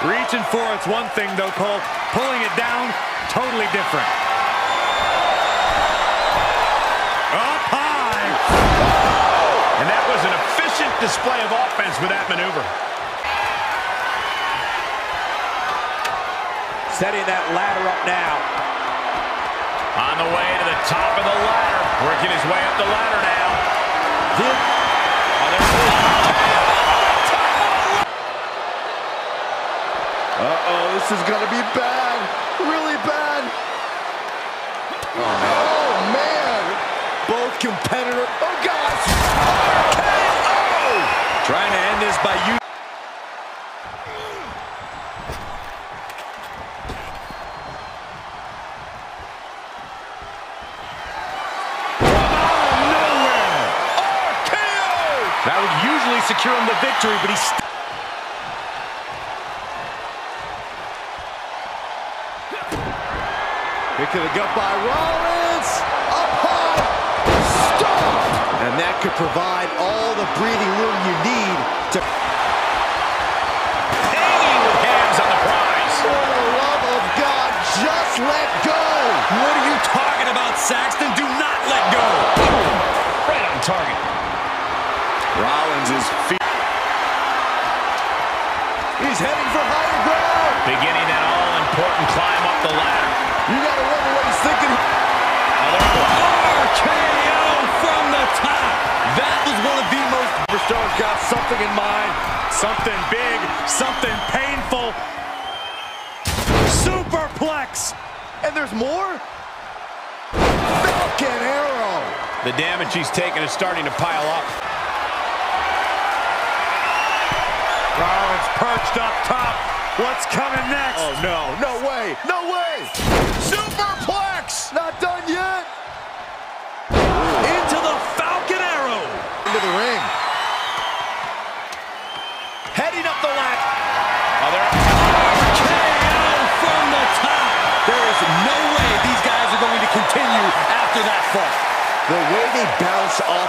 Reaching for it's one thing, though, Cole. Pulling it down, totally different. Up high. And that was an efficient display of offense with that maneuver. Setting that ladder up now. On the way to the top of the ladder. Working his way up the ladder now. Uh-oh, this is going to be bad. Really bad. Oh, man. Oh, man. Both competitor. Oh, gosh. RKO! Trying to end this by you. Oh, oh, that would usually secure him the victory, but he's... Pick of the gut by Rollins. Up high. Stop. And that could provide all the breathing room you need to... Hanging with hands on the prize. For the love of God, just let go. What are you talking about, Saxton? Do not let go. Right on target. Rollins is. He's heading for higher ground. Beginning that all-important climb up the ladder. You gotta wonder what he's thinking. RKO from the top. That was one of the most... Superstar's got something in mind. Something big, something painful. Superplex. And there's more? Falcon arrow. The damage he's taken is starting to pile up. Rollins perched up top. What's coming next? Oh, no. The ring. Heading up the ladder. Oh, Other KO from the top. There is no way these guys are going to continue after that fall. The way they bounce off